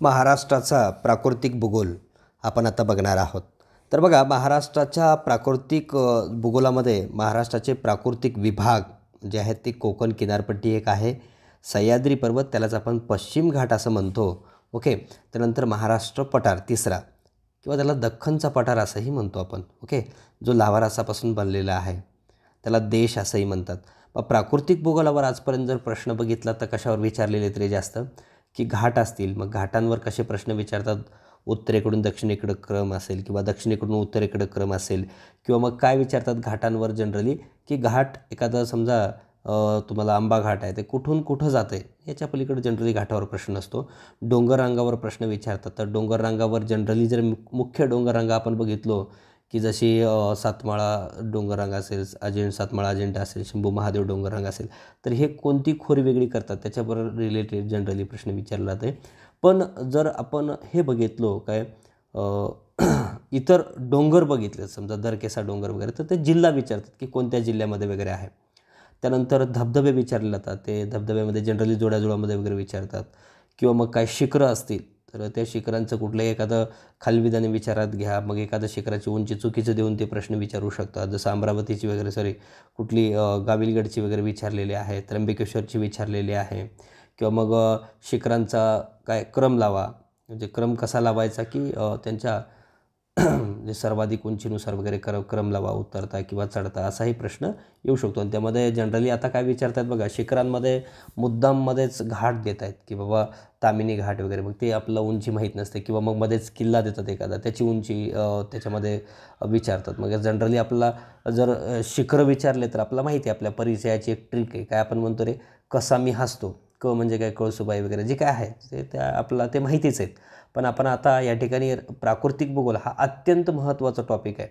महाराष्ट्राचा प्राकृतिक भूगोल आपण आता बघणार आहोत. तर बघा महाराष्ट्राच्या प्राकृतिक भूगोलामध्ये महाराष्ट्राचे प्राकृतिक विभाग जे आहेत ते कोकण किनारपट्टी एक आहे. सह्याद्री पर्वत त्यालाच आपण पश्चिम घाट असं म्हणतो. ओके? त्यानंतर महाराष्ट्र पठार तिसरा किंवा त्याला दख्खनचा पठार असंही म्हणतो आपण. ओके? जो लाव्हारासापासून बनलेला आहे. त्याला देश असंही म्हणतात. मग प्राकृतिक भूगोलावर आजपर्यंत जर प्रश्न बघितला तर कशावर विचारलेले तरी जास्त? की घाट असतील. मग घाटांवर कसे प्रश्न विचारतात? उत्तरेकडून दक्षिणेकडं क्रम असेल किंवा दक्षिणेकडून उत्तरेकडं क्रम असेल किंवा मग काय विचारतात घाटांवर जनरली? की घाट एखादा समजा तुम्हाला आंबा घाट आहे ते कुठून कुठं जाते याच्या पलीकडे जनरली घाटावर प्रश्न असतो डोंगर रांगावर प्रश्न विचारतात. तर डोंगर रांगावर जनरली जर मुख्य डोंगर रांगा आपण बघितलो की जशी सातमाळा डोंगररांग असेल अजिंठ सातमाळा अजिंठा असेल शंभू महादेव डोंगररांग असेल तर हे कोणती खोरी वेगळी करतात? त्याच्याबरोबर रिलेटेड जनरली प्रश्न विचारला जाते पण जर आपण हे बघितलो काय इतर डोंगर बघितले समजा दरकेसा डोंगर वगैरे तर ते जिल्हा विचारतात की कोणत्या जिल्ह्यामध्ये वगैरे आहे. त्यानंतर धबधबे विचारले जातात ते धबधब्यामध्ये जनरली जोड्याजोडामध्ये वगैरे विचारतात. किंवा मग काय शिखरं असतील तर त्या शिखरांचं कुठलंही एखादं खालविधाने विचारात घ्या. मग एखाद्या शिखराची उंची चुकीचं देऊन ते प्रश्न विचारू शकतात जसं अमरावतीची वगैरे सॉरी कुठली गाविलगडची वगैरे विचारलेली आहे त्र्यंबकेश्वरची विचारलेली आहे किंवा मग शिखरांचा काय क्रम लावा. म्हणजे क्रम कसा लावायचा की त्यांच्या जे सर्वाधिक उंचीनुसार वगैरे कर क्रम लावा उतरता किंवा चढता असाही प्रश्न येऊ शकतो. आणि त्यामध्ये जनरली आता काय विचारतात बघा शिखरांमध्ये मुद्दाममध्येच घाट देत आहेत की बाबा तामिनी घाट वगैरे. मग ते आपलं उंची माहीत नसते किंवा मग मध्येच किल्ला देतात एखादा. त्याची उंची त्याच्यामध्ये विचारतात. मग जनरली आपला जर शिखरं विचारले तर आपला माहिती आहे आपल्या परिचयाची एक ट्रिक आहे. काय आपण म्हणतो रे? कसा मी हसतो? क म्हणजे काय? कळसुबाई वगैरे. जे काय आहे ते त्या आपला ते माहितीच आहेत. पण आपण आता या ठिकाणी प्राकृतिक भूगोल हा अत्यंत महत्त्वाचा टॉपिक आहे.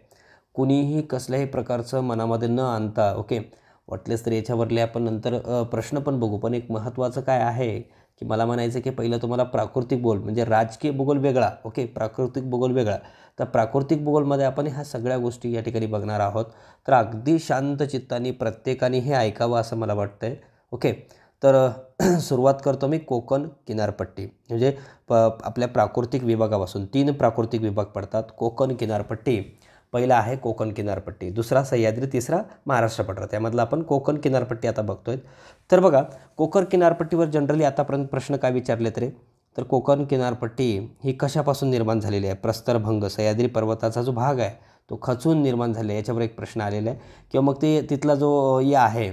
कुणीही कसल्याही प्रकारचं मनामध्ये न आणता ओके वाटलेच तर याच्यावरले आपण नंतर प्रश्न पण बघू. पण एक महत्त्वाचं काय आहे की मला म्हणायचं की पहिलं तुम्हाला प्राकृतिक भूगोल म्हणजे राजकीय भूगोल वेगळा ओके प्राकृतिक भूगोल वेगळा. तर प्राकृतिक भूगोलमध्ये आपण ह्या सगळ्या गोष्टी या ठिकाणी बघणार आहोत. तर अगदी शांत चित्ताने प्रत्येकाने हे ऐकावं असं मला वाटतं आहे ओके तर सुरुवात करतो मी कोकण किनारपट्टी. म्हणजे प आपल्या प्राकृतिक विभागापासून तीन प्राकृतिक विभाग पडतात. कोकण किनारपट्टी पहिला आहे कोकण किनारपट्टी. दुसरा सह्याद्री तिसरा महाराष्ट्र पठार त्यामधला आपण कोकण किनारपट्टी आता बघतोय. तर बघा कोकण किनारपट्टीवर जनरली आतापर्यंत प्रश्न काय विचारले तरी तर कोकण किनारपट्टी ही कशापासून निर्माण झालेली आहे? प्रस्तरभंग सह्याद्री पर्वताचा जो भाग आहे तो खचून निर्माण झाले याच्यावर एक प्रश्न आलेला आहे. किंवा मग ते तिथला जो ये आहे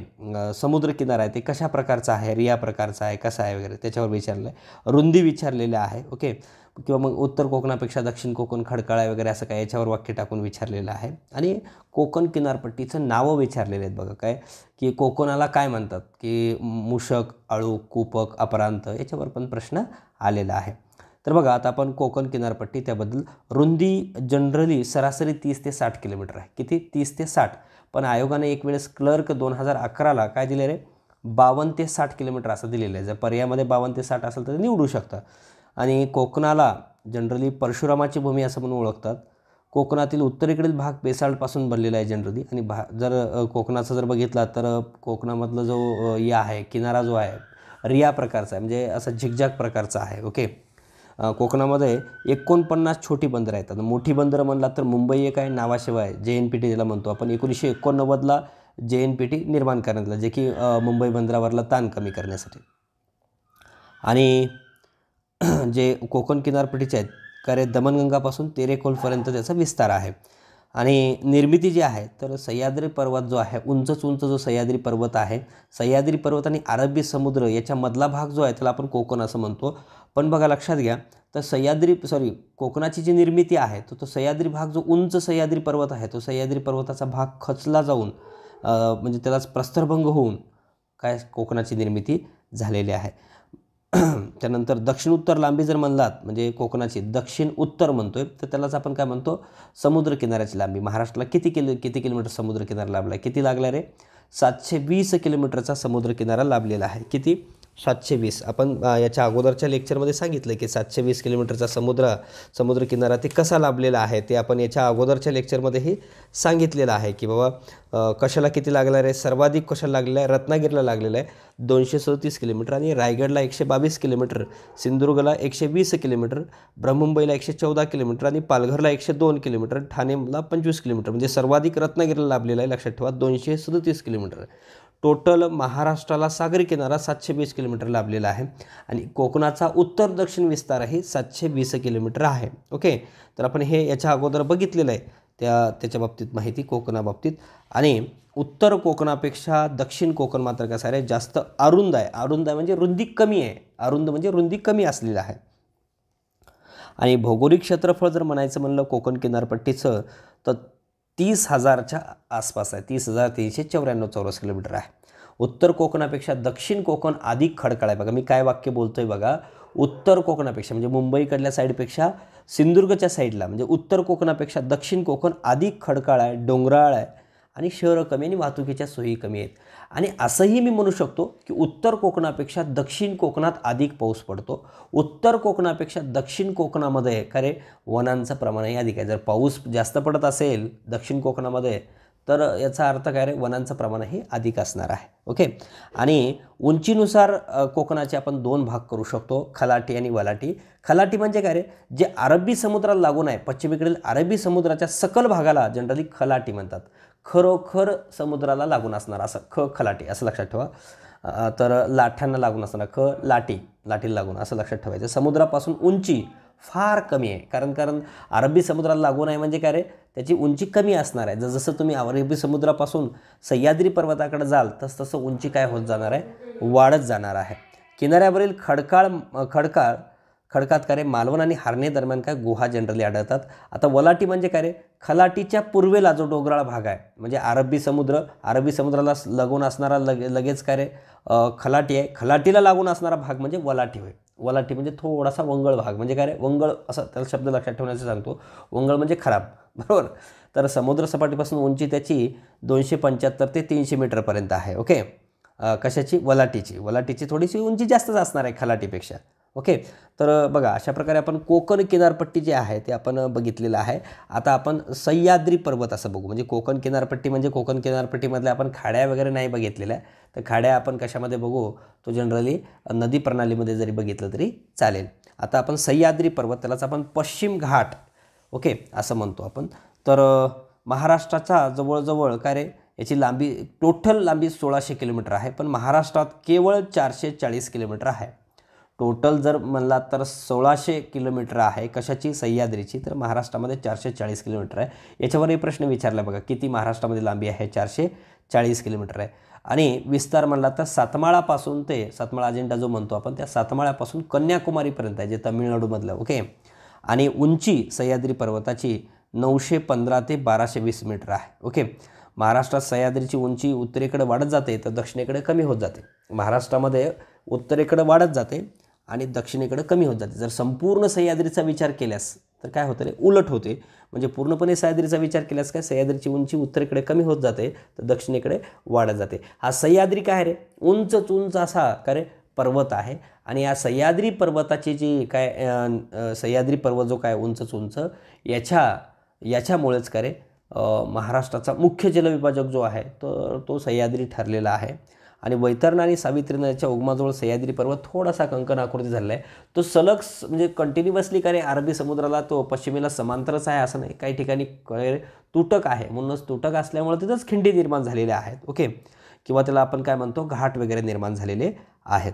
समुद्रकिनारा आहे ते कशा प्रकारचा आहे रिया प्रकारचा आहे कसा आहे वगैरे त्याच्यावर विचारलं आहे. रुंदी विचारलेलं आहे ओके? किंवा मग उत्तर कोकणापेक्षा दक्षिण कोकण खडकाळ आहे वगैरे असं काय याच्यावर वाक्य टाकून विचारलेलं आहे. आणि कोकण किनारपट्टीचं नावं विचारलेले आहेत बघा काय? की कोकणाला काय म्हणतात? की मूषक अळू कूपक अपरांत याच्यावर पण प्रश्न आलेला आहे. तर बघा आता आपण कोकण किनारपट्टी त्याबद्दल रुंदी जनरली सरासरी तीस ते साठ किलोमीटर आहे. किती? तीस ते साठ. पण आयोगाने एक वेळेस क्लर्क दोन हजार अकराला काय दिले रे बावन्न ते साठ किलोमीटर असं दिलेलं आहे. जर पर्यायामध्ये बावन्न ते साठ असेल तर निवडू शकता आणि कोकणाला जनरली परशुरामाची भूमी असं म्हणून ओळखतात. कोकणातील उत्तरेकडील भाग बेसाल्टपासून बनलेला आहे जनरली. आणि भा जर कोकणाचा जर बघितला तर कोकणामधला जो या आहे किनारा जो आहे रिया प्रकारचा आहे. म्हणजे असा झिकझॅक प्रकारचा आहे. ओके? कोकणामध्ये एकोणपन्नास छोटी बंदरं आहेत. आता मोठी बंदरं म्हणला तर मुंबई एक आहे नावाशिवाय जे एन पी टी ज्याला म्हणतो आपण. एकोणीसशे एकोणनव्वदला जे एन पी टी निर्माण करण्यात आलं जे की मुंबई बंदरावरला ताण कमी करण्यासाठी. आणि जे कोकण किनारपट्टीचे आहेत कार्य दमणगंगापासून तेरेखोलपर्यंत त्याचा विस्तार आहे. आणि निर्मिती जी आहे तर सह्याद्री पर्वत जो आहे उंचच उंच जो सह्याद्री पर्वत आहे सह्याद्री पर्वत आणि अरबी समुद्र याच्यामधला भाग जो आहे त्याला आपण कोकण असं म्हणतो. पण बघा लक्षात घ्या. तर सह्याद्री सॉरी कोकणाची जी निर्मिती आहे तो तो सह्याद्री भाग जो उंच सह्याद्री पर्वत आहे तो सह्याद्री पर्वताचा भाग खचला जाऊन म्हणजे त्यालाच प्रस्तरभंग होऊन काय कोकणाची निर्मिती झालेली आहे. त्यानंतर दक्षिण उत्तर लांबी जर म्हणलात म्हणजे कोकणाची दक्षिण उत्तर म्हणतोय तर त्यालाच आपण काय म्हणतो? समुद्र किनाऱ्याची लांबी. महाराष्ट्राला किती किलो किती किलोमीटर समुद्र किनारा लाभला आहे किती लागला रे? सातशे वीस किलोमीटरचा समुद्र किनारा लाभलेला आहे. किती? सातशे वीस. आपण याच्या अगोदरच्या लेक्चरमध्ये सांगितलं की सातशे वीस किलोमीटरचा समुद्र समुद्रकिनारा ते कसा लाभलेला आहे ते आपण याच्या अगोदरच्या लेक्चरमध्येही सांगितलेलं आहे की बाबा कशाला किती लागणार आहे सर्वाधिक कशाला लागलेला आहे रत्नागिरीला लागलेला आहे दोनशे सदतीस किलोमीटर आणि रायगडला एकशे बावीस किलोमीटर सिंधुदुर्गला एकशे वीस किलोमीटर ब्रह्मुंबईला एकशे चौदा किलोमीटर आणि पालघरला एकशे दोन किलोमीटर ठाणेला पंचवीस किलोमीटर. म्हणजे सर्वाधिक रत्नागिरीला लाभलेला आहे लक्षात ठेवा दोनशे सदतीस किलोमीटर. टोटल महाराष्ट्राला सागरी किनारा सातशे वीस किलोमीटर लाभलेला आहे. आणि कोकणाचा उत्तर दक्षिण विस्तारही सातशे वीस किलोमीटर आहे. ओके? तर आपण हे याच्या अगोदर बघितलेलं आहे. त्या त्याच्या बाबतीत माहिती कोकणाबाबतीत. आणि उत्तर कोकणापेक्षा दक्षिण कोकण मात्र कसं आहे जास्त अरुंद आहे. अरुंद आहे म्हणजे रुंदी कमी आहे. अरुंद म्हणजे रुंदी कमी असलेली आहे. आणि भौगोलिक क्षेत्रफळ जर म्हणायचं म्हणलं कोकण किनारपट्टीचं तर तीस हजारच्या आसपास आहे. तीस हजार तीनशे चौऱ्याण्णव चौरस किलोमीटर आहे. उत्तर कोकणापेक्षा दक्षिण कोकण अधिक खडकाळ आहे. बघा मी काय वाक्य बोलतो आहे बघा. उत्तर कोकणापेक्षा म्हणजे मुंबईकडल्या साईडपेक्षा सिंधुदुर्गच्या साईडला म्हणजे उत्तर कोकणापेक्षा दक्षिण कोकण अधिक खडकाळ आहे डोंगराळ आहे. आणि शहरं कमी आणि वाहतुकीच्या सोयी कमी आहेत. आणि असंही मी म्हणू शकतो की उत्तर कोकणापेक्षा दक्षिण कोकणात अधिक पाऊस पडतो. उत्तर कोकणापेक्षा दक्षिण कोकणामध्ये खरे वनांचं प्रमाणही अधिक आहे. जर पाऊस जास्त पडत असेल दक्षिण कोकणामध्ये तर याचा अर्थ काय रे? वनांचं प्रमाणही अधिक असणार आहे. ओके? आणि उंचीनुसार कोकणाचे आपण दोन भाग करू शकतो खलाटी आणि वलाटी. खलाटी म्हणजे काय रे? जे अरबी समुद्राला लागून आहे पश्चिमेकडील अरबी समुद्राच्या सकल भागाला जनरली खलाटी म्हणतात. खरोखर समुद्राला लागून असणार असं ख खलाटी असं लक्षात ठेवा. तर लाठ्यांना लागून असणार ख लाटी लाटीला लागून असं लक्षात ठेवायचं. समुद्रापासून उंची फार कमी आहे. कारण कारण अरबी समुद्राला लागून आहे म्हणजे काय रे? त्याची उंची कमी असणार आहे. जर जसं तुम्ही अरबी समुद्रापासून सह्याद्री पर्वताकडे जाल तस तसं उंची काय होत जाणार आहे? वाढत जाणार आहे. किनाऱ्यावरील खडकाळ खडकाळ खडकात काय रे? मालवण आणि हार्ने दरम्यान काय गुहा जनरली आढळतात. आता वलाटी म्हणजे काय रे? खलाटीच्या पूर्वेला जो डोंगराळ भाग आहे म्हणजे अरबी समुद्र अरबी समुद्राला लागून असणारा लगे लगेच काय रे? खलाटी आहे. खलाटीला लागून असणारा भाग म्हणजे वलाटी होय. वलाटी म्हणजे थोडासा वंगळ भाग. म्हणजे काय रे? वंगळ असं त्याला शब्द लक्षात ठेवण्याचं सांगतो. वंगळ म्हणजे खराब. बरोबर? तर समुद्रसपाटीपासून उंची त्याची दोनशे पंच्याहत्तर ते तीनशे मीटरपर्यंत आहे. ओके? कशाची? वलाटीची वलाटीची थोडीशी उंची जास्तच असणार आहे खलाटीपेक्षा. ओके? तर बघा अशा प्रकारे आपण कोकण किनारपट्टी जी आहे ते आपण बघितलेलं आहे. आता आपण सह्याद्री पर्वत असं बघू. म्हणजे कोकण किनारपट्टी म्हणजे कोकण किनारपट्टीमधल्या आपण खाड्या वगैरे नाही बघितलेल्या. तर खाड्या आपण कशामध्ये बघू? तो जनरली नदी प्रणालीमध्ये जरी बघितलं तरी चालेल. आता आपण सह्याद्री पर्वत त्यालाच आपण पश्चिम घाट ओके असं म्हणतो आपण. तर महाराष्ट्राचा जवळजवळ काय रे? याची लांबी टोटल लांबी सोळाशे किलोमीटर आहे. पण महाराष्ट्रात केवळ चारशे चाळीस किलोमीटर आहे. टोटल जर म्हणला तर सोळाशे किलोमीटर आहे कशाची? सह्याद्रीची. तर महाराष्ट्रामध्ये चारशे चाळीस किलोमीटर आहे. याच्यावरही प्रश्न विचारला बघा किती महाराष्ट्रामध्ये लांबी आहे? चारशे चाळीस किलोमीटर आहे. आणि विस्तार म्हणला तर सातमाळापासून ते सातमाळा अजेंडा जो म्हणतो आपण त्या सातमाळ्यापासून कन्याकुमारीपर्यंत आहे जे तमिळनाडूमधलं ओके? आणि उंची सह्याद्री पर्वताची नऊशे पंधरा ते बाराशे वीस मीटर आहे ओके? महाराष्ट्रात सह्याद्रीची उंची उत्तरेकडे वाढत जाते तर दक्षिणेकडे कमी होत जाते. महाराष्ट्रामध्ये उत्तरेकडे वाढत जाते आणि दक्षिणेकडे कमी होत जाते. जर संपूर्ण सह्याद्रीचा विचार केल्यास तर काय होतं रे? उलट होते. म्हणजे पूर्णपणे सह्याद्रीचा विचार केल्यास काय? सह्याद्रीची उंची उत्तरेकडे कमी होत जाते तर दक्षिणेकडे वाढत जाते. हा सह्याद्री काय आहे रे? उंचच उंच असा काय रे? पर्वत आहे. आणि या सह्याद्री पर्वताची जी काय सह्याद्री पर्वत जो काय उंचच उंच याच्या याच्यामुळेच काय रे? महाराष्ट्राचा मुख्य जलविभाजक जो आहे तर तो सह्याद्री ठरलेला आहे. आणि वैतरणा आणि सावित्री नदीच्या उगमाजवळ सह्याद्री पर्वत थोडासा कंकण आकृती झालेला आहे. तो सलग स- म्हणजे कंटिन्युअसली काय अरबी समुद्राला तो पश्चिमेला समांतरच आहे असं नाही. काही ठिकाणी तुटक आहे. म्हणूनच तुटक असल्यामुळे तिथंच खिंडी निर्माण झालेल्या आहेत. ओके? किंवा त्याला आपण काय म्हणतो? घाट वगैरे निर्माण झालेले आहेत.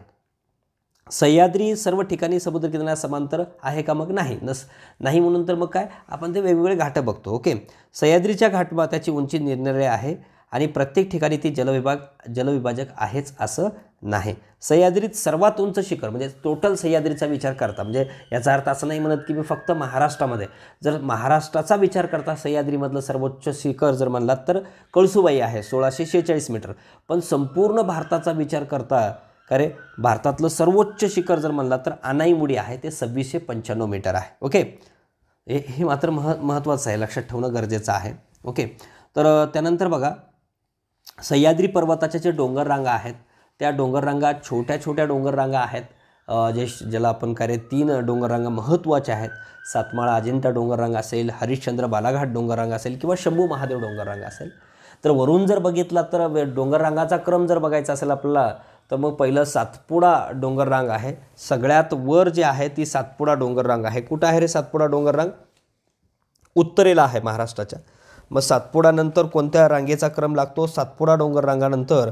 सह्याद्री सर्व ठिकाणी समुद्रकिनाऱ्या समांतर आहे का मग? नाही. नस नाही म्हणून तर मग काय? आपण ते वेगवेगळे घाटं बघतो. ओके? सह्याद्रीच्या घाटमा त्याची उंची निरनिराळी आहे. आणि प्रत्येक ठिकाणी ती जलविभाग जलविभाजक आहेच असं नाही. सह्याद्रीत सर्वात उंच शिखर म्हणजे टोटल सह्याद्रीचा विचार करता म्हणजे याचा अर्थ असं नाही म्हणत की मी फक्त महाराष्ट्रामध्ये. जर महाराष्ट्राचा विचार करता सह्याद्रीमधलं सर्वोच्च शिखर जर म्हणलात तर कळसुबाई आहे सोळाशे शेहेचाळीस मीटर. पण संपूर्ण भारताचा विचार करता अरे भारतातलं सर्वोच्च शिखर जर म्हणलात तर अनाईमुडी आहे ते सव्वीसशे पंच्याण्णव मीटर आहे. ओके? हे हे मात्र मह महत्त्वाचं आहे लक्षात ठेवणं गरजेचं आहे. ओके? तर त्यानंतर बघा सह्याद्री पर्वताच्या जे डोंगररांगा आहेत त्या डोंगररांगा छोट्या छोट्या डोंगररांगा आहेत. जे ज्याला आपण काय तीन डोंगररांगा महत्त्वाच्या आहेत. सातमाळा अजिंठा डोंगररांग असेल हरिश्चंद्र बालाघाट डोंगररांग असेल किंवा शंभू महादेव डोंगररांग असेल. तर वरून जर बघितला तर डोंगररांगाचा क्रम जर बघायचा असेल आपल्याला तर मग पहिलं सातपुडा डोंगररांग आहे. सगळ्यात वर जे आहे ती सातपुडा डोंगररांग आहे. कुठं आहे रे सातपुडा डोंगररांग उत्तरेला आहे महाराष्ट्राच्या. मग सातपुडानंतर कोणत्या रांगेचा क्रम लागतो? सातपुडा डोंगर रांगानंतर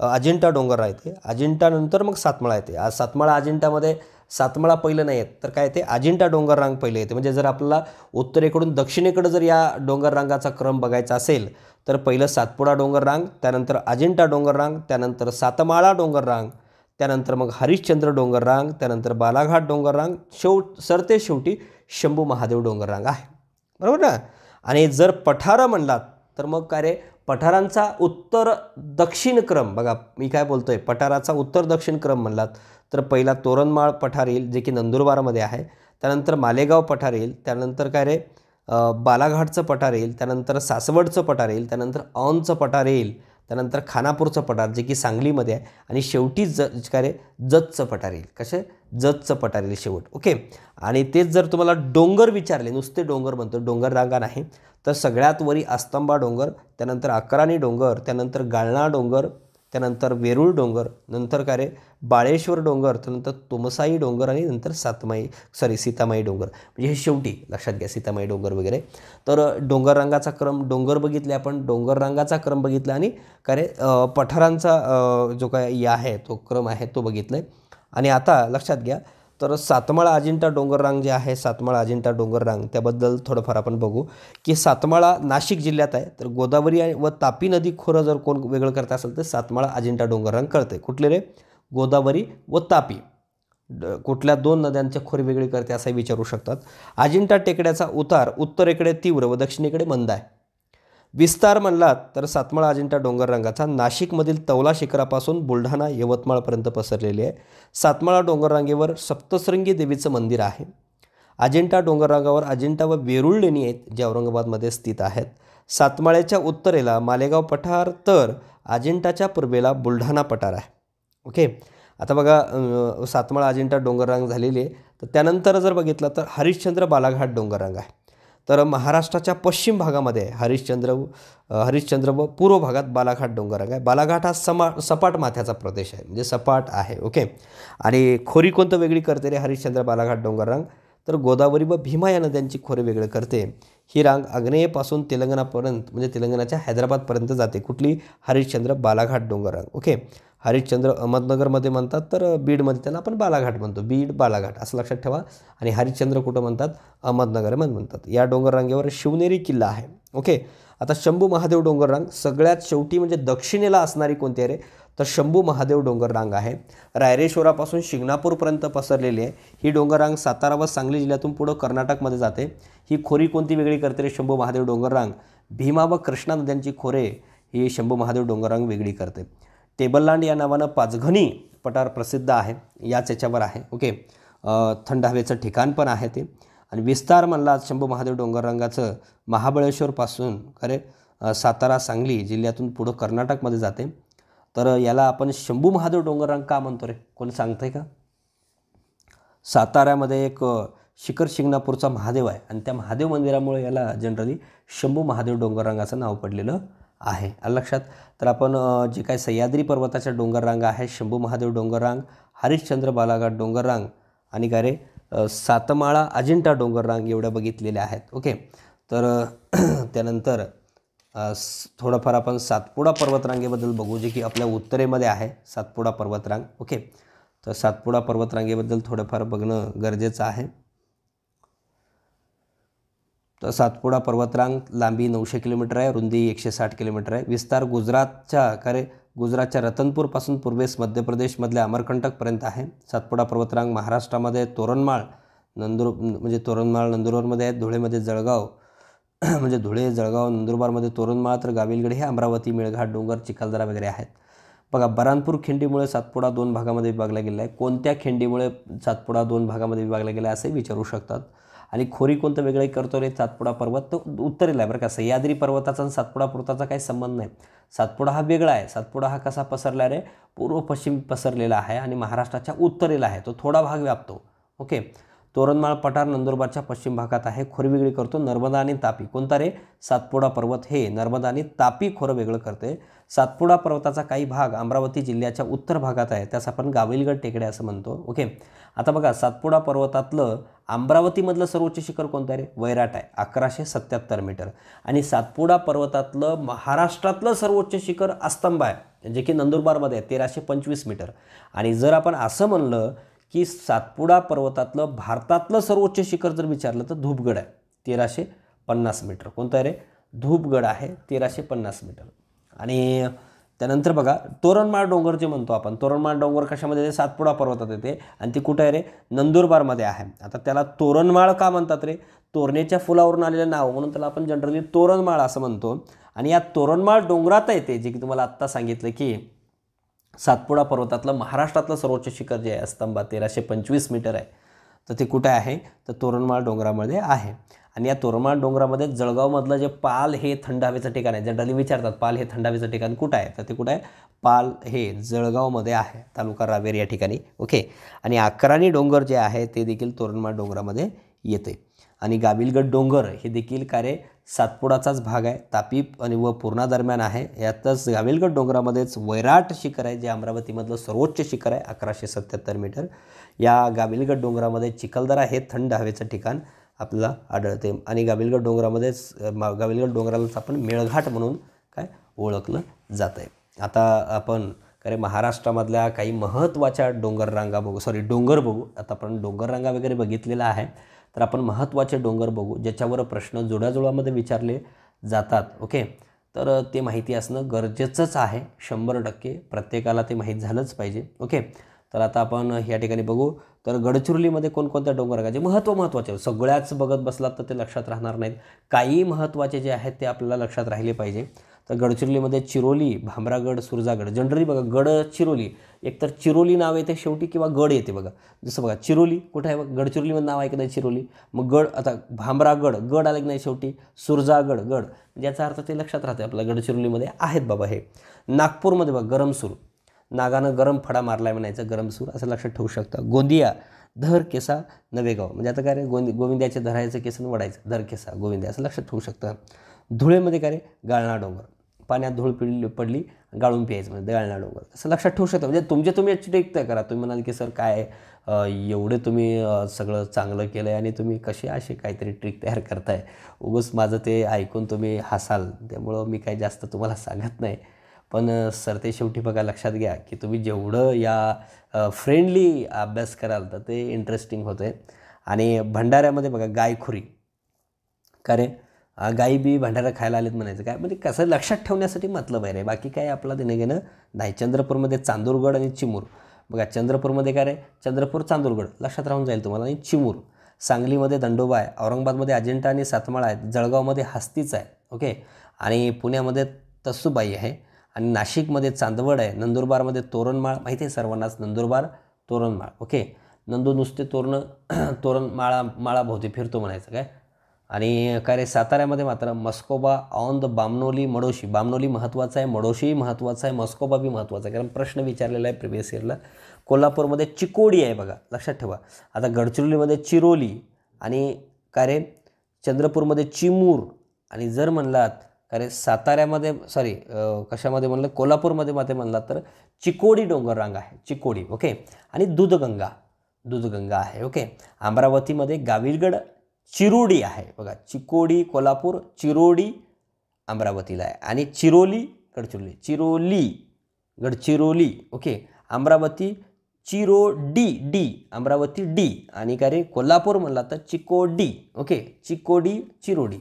अजिंठा डोंगर येते अजिंठानंतर मग सातमाळा येते. आज सातमाळा अजिंठामध्ये सातमाळा पहिलं नाही येत. तर काय येते? अजिंठा डोंगर रांग पहिले येते. म्हणजे जर आपल्याला उत्तरेकडून दक्षिणेकडं जर या डोंगर रांगाचा क्रम बघायचा असेल तर पहिलं सातपुडा डोंगर रांग त्यानंतर अजिंठा डोंगर रांग त्यानंतर सातमाळा डोंगर रांग त्यानंतर मग हरिश्चंद्र डोंगर रांग त्यानंतर बालाघाट डोंगर रांग शेव सरते शेवटी शंभू महादेव डोंगर रांग आहे. बरोबर ना? आणि जर पठारं म्हणलात तर मग काय रे? पठारांचा उत्तर दक्षिण क्रम. बघा मी काय बोलतो आहे पठाराचा उत्तर दक्षिण क्रम म्हणलात तर पहिला तोरणमाळ पठार येईल जे की नंदुरबारमध्ये आहे. त्यानंतर मालेगाव पठार येईल त्यानंतर काय रे? बालाघाटचं पठार येईल त्यानंतर सासवडचं पठार येईल त्यानंतर औंधचं पठार येईल. त्यानंतर खानापूरचं पठार जे की सांगलीमध्ये आहे. आणि शेवटी ज काय जतचं पठार येईल. कसे? जतचं पठार येईल शेवट. ओके? आणि तेच जर तुम्हाला डोंगर विचारले नुसते डोंगर म्हणतो डोंगर रांगा नाही तर सगळ्यात वरी आस्तंबा डोंगर त्यानंतर अकराणी डोंगर त्यानंतर गाळणा डोंगर त्यानंतर वेरूळ डोंगर नंतर काय रे? बाळेश्वर डोंगर त्यानंतर तुमसाई डोंगर आणि नंतर सातमाई सॉरी सीतामाई डोंगर. म्हणजे हे शेवटी लक्षात घ्या सीतामाई डोंगर वगैरे. तर डोंगररांगाचा क्रम डोंगर बघितले आपण. डोंगररांगाचा क्रम बघितला आणि काय रे? पठारांचा जो काय या आहे तो क्रम आहे तो बघितला आहे आणि आता लक्षात घ्या तर सातमाळा अजिंठा डोंगररांग जे आहे सातमाळा अजिंठा डोंगररांग त्याबद्दल थोडंफार आपण बघू की सातमाळा नाशिक जिल्ह्यात आहे. तर गोदावरी व तापी नदी खोरं जर कोण वेगळं करत असेल तर सातमाळा अजिंठा डोंगररांग कळते कुठले रे? गोदावरी व तापी. कुठल्या दोन नद्यांचे खोरे वेगळे करते असंही विचारू शकतात. अजिंठा टेकड्याचा उतार उत्तरेकडे तीव्र व दक्षिणेकडे मंद आहे. विस्तार म्हणलात तर सातमाळा अजिंठा डोंगर रंगाचा नाशिकमधील तवला शिखरापासून बुलढाणा यवतमाळपर्यंत पसरलेली आहे. सातमाळा डोंगररांगेवर सप्तशृंगी देवीचं मंदिर आहे. अजिंठा डोंगररांगावर अजिंठा व वेरूळ लेणी आहेत जे औरंगाबादमध्ये स्थित आहेत. सातमाळ्याच्या उत्तरेला मालेगाव पठार तर अजिंठाच्या पूर्वेला बुलढाणा पठार आहे. ओके? आता बघा सातमाळा अजिंठा डोंगररांग झालेली आहे. तर त्यानंतर जर बघितलं तर हरिश्चंद्र बालाघाट डोंगररांग आहे. तर महाराष्ट्राच्या पश्चिम भागामध्ये हरिश्चंद्र हरिश्चंद्र व पूर्व भागात बालाघाट डोंगररांग आहे. बालाघाट हा समा सपाट माथ्याचा प्रदेश आहे. म्हणजे सपाट आहे ओके? आणि खोरी कोणतं वेगळी करते रे? हरिश्चंद्र बालाघाट डोंगररांग तर गोदावरी व भीमा या नद्यांची खोरे वेगळं करते. ही रांग आग्नेयपासून तेलंगणापर्यंत म्हणजे तेलंगणाच्या हैदराबादपर्यंत जाते. कुठली? हरिश्चंद्र बालाघाट डोंगररांग ओके? हरिश्चंद्र अहमदनगरमध्ये म्हणतात तर बीडमध्ये त्यांना आपण बालाघाट म्हणतो. बीड बालाघाट असं लक्षात ठेवा. आणि हरिश्चंद्र कुठं म्हणतात? अहमदनगरमध्ये म्हणतात. या डोंगररांगेवर शिवनेरी किल्ला आहे. ओके? आता शंभू महादेव डोंगररांग सगळ्यात शेवटी म्हणजे दक्षिणेला असणारी कोणती आहे रे? तर शंभू महादेव डोंगररांग आहे. रायरेश्वरापासून शिंगणापूरपर्यंत पसरलेली आहे. ही डोंगररांग सातारा व सांगली जिल्ह्यातून पुढं कर्नाटकमध्ये जाते. ही खोरी कोणती वेगळी करते रे शंभू महादेव डोंगररांग? भीमा व कृष्णा नद्यांची खोरे ही शंभू महादेव डोंगररांग वेगळी करते. टेबललांड या नावानं पाचघणी पठार प्रसिद्ध आहे. याच याच्यावर आहे. ओके. थंड हवेचं ठिकाण पण आहे ते. आणि विस्तार म्हणला शंभू महादेव डोंगररंगाचं महाबळेश्वरपासून खरे? सातारा सांगली जिल्ह्यातून पुढं कर्नाटकमध्ये जाते. तर याला आपण शंभू महादेव डोंगररंग का म्हणतो रे? कोण सांगतंय का? साताऱ्यामध्ये एक शिखर शिंगणापूरचा महादेव आहे. आणि त्या महादेव मंदिरामुळे याला जनरली शंभू महादेव डोंगररंगाचं नाव पडलेलं आहे. लक्षात तर आपण जे काय सह्याद्री पर्वताच्या डोंगररांग आहे शंभू महादेव डोंगररांग हरिश्चंद्र बालाघाट डोंगररांग आणि काय रे सातमाळा अजिंठा डोंगररांग एवढ्या बघितलेल्या आहेत. ओके? तर त्यानंतर थोडंफार आपण सातपुडा पर्वतरांगेबद्दल बघू जे की आपल्या उत्तरेमध्ये आहे सातपुडा पर्वतरांग. ओके? तर सातपुडा पर्वतरांगेबद्दल थोडंफार बघणं गरजेचं आहे. तर सातपुडा पर्वतरांग लांबी नऊशे किलोमीटर आहे रुंदी एकशे साठ किलोमीटर आहे. विस्तार गुजरातच्या आकारे गुजरातच्या रतनपूरपासून पूर्वेस मध्य प्रदेशमधल्या अमरकंटकपर्यंत आहे. सातपुडा पर्वतरांग महाराष्ट्रामध्ये तोरणमाळ नंदुर म्हणजे तोरणमाळ नंदुरबारमध्ये आहे धुळेमध्ये जळगाव म्हणजे धुळे जळगाव नंदुरबारमध्ये तोरणमाळ तर गाविलगड हे अमरावती मेळघाट डोंगर चिखलदरा वगैरे आहेत. बघा बरानपूर खिंडीमुळे सातपुडा दोन भागामध्ये विभागला गेला आहे. कोणत्या खिंडीमुळे सातपुडा दोन भागामध्ये विभागला गेला आहे असे विचारू शकतात. आणि खोरी कोणतं वेगळं करतो रे सातपुडा पर्वत तो उत्तरेला आहे बरं का. सह्याद्री पर्वताचा आणि सातपुडा पर्वताचा काही संबंध नाही. सातपुडा हा वेगळा आहे. सातपुडा हा कसा पसरला रे? पूर्व पश्चिम पसरलेला आहे आणि महाराष्ट्राच्या उत्तरेला आहे. तो थोडा भाग व्यापतो. ओके? तोरणमाळ पठार नंदुरबारच्या पश्चिम भागात आहे. खोर वेगळी करतो नर्मदा आणि तापी. कोणता रे? सातपुडा पर्वत. हे नर्मदा आणि तापी खोरं वेगळं करते. सातपुडा पर्वताचा काही भाग अमरावती जिल्ह्याच्या उत्तर भागात आहे. त्यास आपण गाविलगड टेकडे असं म्हणतो. ओके? आता बघा सातपुडा पर्वतातलं अमरावतीमधलं सर्वोच्च शिखर कोणतं आहे रे? वैराट आहे. अकराशे सत्याहत्तर मीटर. आणि सातपुडा पर्वतातलं महाराष्ट्रातलं सर्वोच्च शिखर अस्तंभ आहे. जे की नंदुरबारमध्ये आहे तेराशे पंचवीस मीटर. आणि जर आपण असं म्हणलं की सातपुडा पर्वतातलं भारतातलं सर्वोच्च शिखर जर विचारलं तर धूपगड आहे. तेराशे पन्नास मीटर. कोणतं आहे रे? धूपगड आहे. तेराशे पन्नास मीटर. आणि त्यानंतर बघा तोरणमाळ डोंगर जे म्हणतो आपण तोरणमाळ डोंगर कशामध्ये येते? सातपुडा पर्वतात येते. आणि ती कुठं आहे रे? नंदुरबारमध्ये आहे. आता त्याला तोरणमाळ का म्हणतात रे? तोरणेच्या फुलावरून आलेलं नाव. म्हणून त्याला आपण जनरली तोरणमाळ असं म्हणतो. आणि या तोरणमाळ डोंगरात येते जे की तुम्हाला आत्ता सांगितलं की सातपुडा पर्वतातलं महाराष्ट्रातलं सर्वोच्च शिखर जे आहे स्तंभा तेराशे पंचवीस मीटर आहे. तर ते कुठे आहे? तर तोरणमाळ डोंगरामध्ये आहे. आणि या तोरणमाळ डोंगरामध्ये जळगावमधलं जे पाल हे थंड हवेचं ठिकाण आहे जनरली विचारतात पाल हे थंड हवेचं ठिकाण कुठं आहे? तर ते कुठं आहे? पाल हे जळगावमध्ये आहे तालुका रावेर या ठिकाणी. ओके? आणि अकराणी डोंगर जे आहे ते देखील तोरणमाळ डोंगरामध्ये येते आणि गाविलगड डोंगर हे देखील कार्य सातपुडाचाच भाग आहे. तापी आणि व पूर्णा दरम्यान आहे. यातच गाविलगड डोंगरामध्येच वैराट शिखर आहे जे अमरावतीमधलं सर्वोच्च शिखर आहे अकराशे सत्याहत्तर मीटर. या गाविलगड डोंगरामध्ये चिखलदरा हे थंड हवेचं ठिकाण आपल्याला आढळते. आणि गाविलगड डोंगरामध्येच मा- गाविलगड डोंगरालाच आपण मेळघाट म्हणून काय ओळखलं जातं आहे आता आपण अरे महाराष्ट्रामधल्या काही महत्त्वाच्या डोंगर रांगा बघू सॉरी डोंगर बघू. आता आपण डोंगर रांगा वगैरे बघितलेला आहे. तर आपण महत्त्वाचे डोंगर बघू ज्याच्यावर प्रश्न जुळाजुळामध्ये विचारले जातात ओके? तर ते माहिती असणं गरजेचंच आहे. शंभर टक्के प्रत्येकाला ते माहीत झालंच पाहिजे ओके? तर आता आपण या ठिकाणी बघू तर गडचिरोलीमध्ये कोणकोणत्या डोंगर रांगा जे महत्त्व महत्त्वाचे सगळ्याच बघत बसलात तर ते लक्षात राहणार नाहीत. काही महत्त्वाचे जे आहेत ते आपल्याला लक्षात राहिले पाहिजे. तर गडचिरोलीमध्ये चिरोली भामरागड सुरजागड. जनरली बघा गडचिरोली एकतर चिरोली नाव येते शेवटी किंवा गड येते बघा. जसं बघा चिरोली कुठं आहे बघा? गडचिरोलीमध्ये नाव आहे नाही चिरोली? मग गड आता भामरागड गड आले की नाही शेवटी? सुरजागड गड. म्हणजे ज्याचा अर्थ ते लक्षात राहते आपल्या गडचिरोलीमध्ये आहेत बाबा हे. नागपूरमध्ये बघा गरमसूर नागानं गरम फडा मारलाय म्हणायचं गरमसूर असं लक्षात ठेवू शकता. गोंदिया धर केसा नवेगाव म्हणजे आता काय रे? गोंद गोविंद्याचे धरायचं केसन वडायचं. धर केसा गोविंद्या असं लक्षात ठेवू शकता. धुळेमध्ये काय रे? गाळणा डोंगर. पाण्यात धूळ पिळली पडली गाळून प्यायचं म्हणजे गाळणा डोंगर असं लक्षात ठेवू शकता. म्हणजे तुमचे तुम्ही याची ट्रिक करा. तुम्ही म्हणाल की सर काय एवढे तुम्ही सगळं चांगलं केलं आहे आणि तुम्ही कसे असे काहीतरी ट्रिक तयार करताय? उगस माझं ते ऐकून तुम्ही हसाल. त्यामुळं मी काही जास्त तुम्हाला सांगत नाही. पण सर ते शेवटी बघा लक्षात घ्या की तुम्ही जेवढं या फ्रेंडली अभ्यास कराल तर ते इंटरेस्टिंग होतं आहे आणि भंडाऱ्यामध्ये बघा गायखुरी. का रे? गाई बी भंडारा खायला आलेत म्हणायचं. काय? म्हणजे कसं लक्षात ठेवण्यासाठी मतलब आहे रे. बाकी काय आपला देणं घेणं नाही चंद्रपूरमध्ये चांदूरगड आणि चिमूर. बघा चंद्रपूरमध्ये काय रे? चंद्रपूर चांदूरगड. लक्षात राहून जाईल तुम्हाला. आणि चिमूर. सांगलीमध्ये दंडोबा आहे. औरंगाबादमध्ये अजिंठा आणि सातमाळा आहे जळगावमध्ये हस्तीच आहे. ओके? आणि पुण्यामध्ये तसुबाई आहे. आणि नाशिकमध्ये चांदवड आहे. नंदुरबारमध्ये तोरणमाळ. माहिती आहे सर्वांनाच? नंदुरबार तोरणमाळ. ओके? नंदू नुसते तोरण तोरण माळा माळाभोवती फिरतो म्हणायचं. काय? आणि काय रे साताऱ्यामध्ये मात्र मस्कोबा ऑन द बामनोली मडोशी. बामनोली महत्त्वाचं आहे मडोशीही महत्त्वाचा आहे मस्कोबा बी महत्त्वाचा आहे. कारण प्रश्न विचारलेला आहे प्रिव्हियस इयरला कोल्हापूरमध्ये चिकोडी आहे बघा लक्षात ठेवा. आता गडचिरोलीमध्ये चिरोली आणि काय रे चंद्रपूरमध्ये चिमूर. आणि जर म्हणलात का रे साताऱ्यामध्ये सॉरी कशामध्ये म्हणलं कोल्हापूरमध्ये मध्ये म्हणलात तर चिकोडी डोंगर रांग आहे. चिकोडी ओके आणि दूधगंगा दूधगंगा आहे ओके अमरावतीमध्ये गाविलगड चिरोडी आहे. बघा चिकोडी कोल्हापूर चिरोडी अमरावतीला आहे. आणि Chiroli Gadchiroli. Chiroli Gadchiroli. Okay Amravati Chirodi. D Amravati D. आणि का रे? कोल्हापूर म्हणला तर चिकोडी. ओके चिकोडी चिरोडी.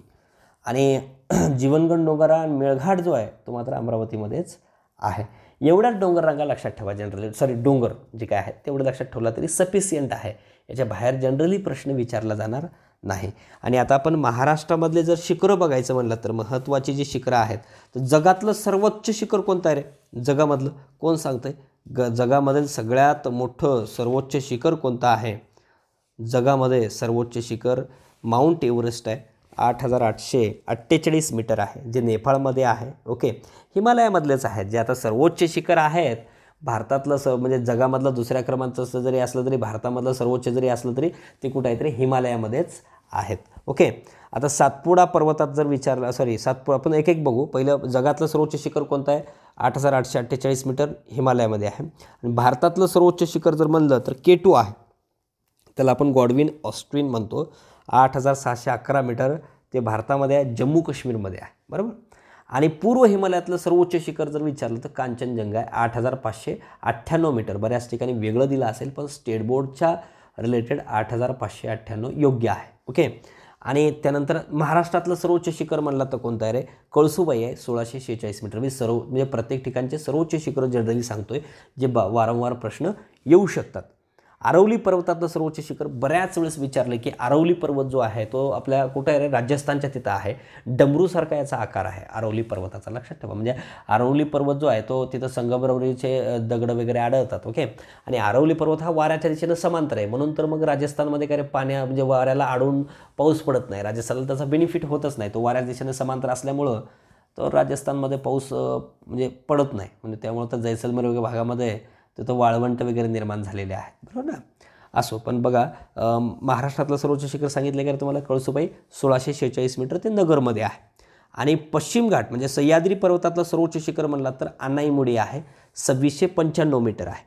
आणि जीवनगड डोंगरा आणि मेळघाट जो आहे तो मात्र अमरावतीमध्येच आहे. एवढ्याच डोंगर रांगा लक्षात ठेवा जनरली सॉरी डोंगर जे काय आहे तेवढं लक्षात ठेवला तरी सफिशियंट आहे. याच्या बाहेर जनरली प्रश्न विचारला जाणार नाही. आणि आता आपण महाराष्ट्रामधले जर शिखरं बघायचं म्हणलं तर महत्त्वाची जी शिखरं आहेत तर जगातलं सर्वोच्च शिखर कोणतं आहे रे? जगामधलं. कोण सांगतंय? ग जगामधील सगळ्यात मोठं सर्वोच्च शिखर कोणतं आहे? जगामध्ये सर्वोच्च शिखर माउंट एव्हरेस्ट आहे. आठ हजार आठशे अठ्ठेचाळीस मीटर आहे जे नेपाळमध्ये आहे. ओके? हिमालयामधलेच आहेत जे आता सर्वोच्च शिखर आहेत. भारतातलं स म्हणजे जगामधलं दुसऱ्या क्रमांकाचं जरी असलं तरी भारतामधलं सर्वोच्च जरी असलं तरी ते कुठं आहे तरी हिमालयामध्येच आहेत. ओके आता सातपुडा पर्वतात जर विचारलं सॉरी सातपुडा आपण एक एक बघू. पहिलं जगातलं सर्वोच्च शिखर कोणतं आहे? आठ हजार आठशे अठ्ठेचाळीस मीटर हिमालयामध्ये आहे. आणि भारतातलं सर्वोच्च शिखर जर म्हणलं तर के टू आहे. त्याला आपण गॉडविन ऑस्ट्रीन म्हणतो. आठ हजार सहाशे अकरा मीटर ते भारतामध्ये आहे जम्मू काश्मीरमध्ये आहे. बरोबर? आणि पूर्व हिमालयातलं सर्वोच्च शिखर जर विचारलं तर कांचनजंगा आहे. आठ हजार पाचशे अठ्ठ्याण्णव मीटर. बऱ्याच ठिकाणी वेगळं दिलं असेल पण स्टेट बोर्डच्या रिलेटेड आठ हजार पाचशे अठ्ठ्याण्णव योग्य आहे. ओके? आणि त्यानंतर महाराष्ट्रातलं सर्वोच्च शिखर म्हणलं तर कोणतं आहे रे? कळसुबाई आहे सोळाशे शेहेचाळीस मीटर. मी सर्व म्हणजे प्रत्येक ठिकाणचे सर्वोच्च शिखर जनरली सांगतोय जे बा वारंवार प्रश्न येऊ शकतात. आरवली पर्वतातलं सर्वोच्च शिखर बऱ्याच वेळेस विचारलं की आरवली पर्वत जो आहे तो आपल्या कुठे आहे? रे राजस्थानच्या तिथं आहे. डमरूसारखा याचा आकार आहे आरवली पर्वताचा. लक्षात ठेवा. म्हणजे आरवली पर्वत जो आहे तो तिथं संगमरवरीचे दगड वगैरे आढळतात ओके? आणि आरवली पर्वत हा वाऱ्याच्या दिशेनं समांतर आहे. म्हणून तर मग राजस्थानमध्ये काय पाण्या म्हणजे वाऱ्याला आडून पाऊस पडत नाही. राजस्थानला त्याचा बेनिफिट होतच नाही. तो वाऱ्याच्या दिशेनं समांतर असल्यामुळं तर राजस्थानमध्ये पाऊस म्हणजे पडत नाही. म्हणजे त्यामुळं तर जैसलमेर वगैरे भागामध्ये तिथं वाळवंट वगैरे निर्माण झालेले आहेत. बरोबर ना? असो पण बघा महाराष्ट्रातलं सर्वोच्च शिखर सांगितलं की तुम्हाला कळसुबाई सोळाशे शेहेचाळीस मीटर ते नगरमध्ये आहे. आणि पश्चिम घाट म्हणजे सह्याद्री पर्वतातलं सर्वोच्च शिखर म्हणला तर अनाईमुडी आहे सव्वीसशे पंच्याण्णव मीटर आहे.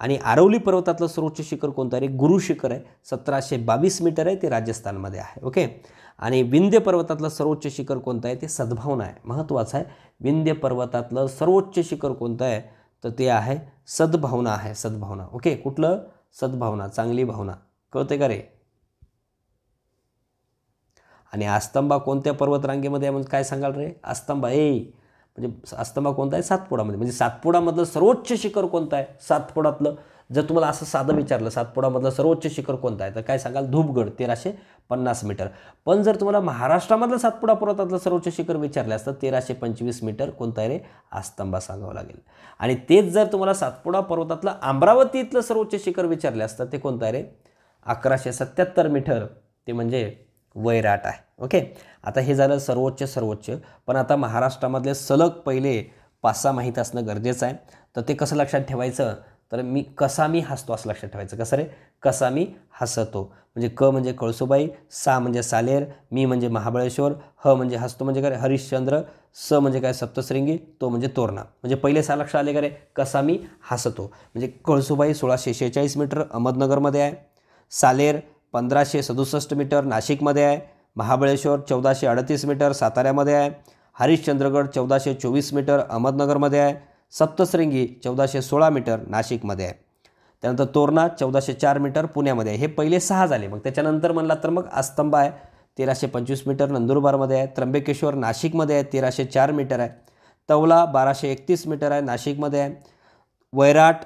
आणि आरवली पर्वतातलं सर्वोच्च शिखर कोणतं? आहे गुरु शिखर आहे. सतराशे बावीस मीटर आहे ते राजस्थानमध्ये आहे ओके? आणि विंध्य पर्वतातलं सर्वोच्च शिखर कोणतं आहे? ते सद्भावना आहे. महत्त्वाचं आहे विंध्य पर्वतातलं सर्वोच्च शिखर कोणतं आहे? तर ते आहे सद्भावना आहे सद्भावना. ओके कुठलं? सद्भावना चांगली भावना. कळते का रे? आणि आस्तंबा कोणत्या पर्वतरांगेमध्ये म्हणजे काय सांगाल रे? आस्तंबा ए म्हणजे आस्तंबा कोणता आहे? सातपुडामध्ये. म्हणजे सातपुडामधलं सर्वोच्च शिखर कोणतं आहे? सातपुडातलं. जर तुम्हाला असं साधं विचारलं सातपुडामधलं सर्वोच्च शिखर कोणतं आहे तर काय सांगाल? धूपगड तेराशे पन्नास मीटर. पण जर तुम्हाला महाराष्ट्रामधलं सातपुडा पर्वतातलं सर्वोच्च शिखर विचारलं असतं तेराशे पंचवीस मीटर कोणतं आहे रे? आस्तंबा सांगावं लागेल. आणि तेच जर तुम्हाला सातपुडा पर्वतातलं अमरावतीतलं सर्वोच्च शिखर विचारलं असतं ते कोणतं आहे रे? अकराशे सत्याहत्तर मीटर. ते म्हणजे वैराट आहे. ओके? आता हे झालं सर्वोच्च सर्वोच्च. पण आता महाराष्ट्रामधले सलग पहिले पाच सहा माहीत असणं गरजेचं आहे. तर ते कसं लक्षात ठेवायचं? तर मी कसा मी हसतो असं लक्षात ठेवायचं. कसं रे? कसा मी हसतो. म्हणजे क म्हणजे कळसुबाई सा म्हणजे सालेर मी म्हणजे महाबळेश्वर ह म्हणजे हसतो म्हणजे काय हरिश्चंद्र स म्हणजे काय सप्तश्रिंगी तो म्हणजे तोरणा. म्हणजे पहिले सा लक्ष आले का रे? कसा मी हसतो. म्हणजे कळसुबाई सोळाशे शेहेचाळीस मीटर अहमदनगरमध्ये आहे. सालेर पंधराशे सदुसष्ट मीटर नाशिकमध्ये आहे. महाबळेश्वर चौदाशे अडतीस मीटर साताऱ्यामध्ये आहे. हरिश्चंद्रगड चौदाशे चोवीस मीटर अहमदनगरमध्ये आहे. सप्तश्रृंगी चौदाशे सोळा मीटर नाशिकमध्ये आहे. त्यानंतर तोरणा चौदाशे चार मीटर पुण्यामध्ये आहे. हे पहिले सहा झाले. मग त्याच्यानंतर म्हणला तर मग आस्तंबा आहे. तेराशे पंचवीस मीटर नंदुरबारमध्ये आहे. त्र्यंबकेश्वर नाशिकमध्ये आहे. तेराशे चार मीटर आहे. तवला बाराशे एकतीस मीटर आहे. नाशिकमध्ये आहे. वैराट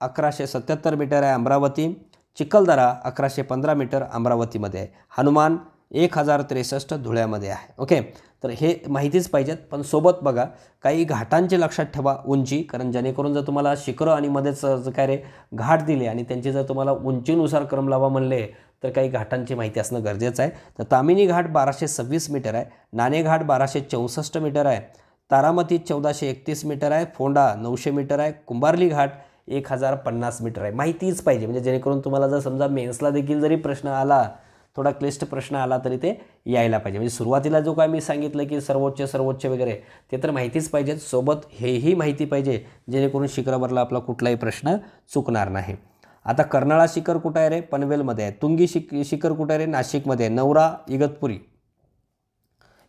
अकराशे सत्याहत्तर मीटर आहे. अमरावती चिखलदरा अकराशे पंधरा मीटर अमरावतीमध्ये आहे. हनुमान एक हजार त्रेसष्ट धुळ्यामध्ये आहे. ओके? तर हे माहितीच पाहिजेत पण सोबत बघा काही घाटांचे लक्षात ठेवा उंची कारण जेणेकरून जर तुम्हाला शिखरं आणि मध्येच काय रे घाट दिले आणि त्यांची जर तुम्हाला उंचीनुसार क्रम लावा म्हणले तर काही घाटांची माहिती असणं गरजेचं आहे. तर तामिनी घाट बाराशे सव्वीस मीटर आहे नाणेघाट बाराशे चौसष्ट मीटर आहे तारामती चौदाशे एकतीस मीटर आहे फोंडा नऊशे मीटर आहे कुंभारली घाट एक हजार पन्नास मीटर आहे. माहितीच पाहिजे म्हणजे जेणेकरून तुम्हाला जर समजा मेन्सला देखील जरी प्रश्न आला थोडा क्लिष्ट प्रश्न आला तरी ते यायला पाहिजे. म्हणजे सुरुवातीला जो काय मी सांगितलं की सर्वोच्च सर्वोच्च वगैरे ते तर माहितीच पाहिजेत. सोबत हेही माहिती पाहिजे जेणेकरून शिखरावरला आपला कुठलाही प्रश्न चुकणार नाही. आता कर्नाळा शिखर कुठं आहे रे? पनवेलमध्ये आहे. तुंगी शिक शिखर कुठं आहे रे? नाशिकमध्ये आहे. नवरा इगतपुरी.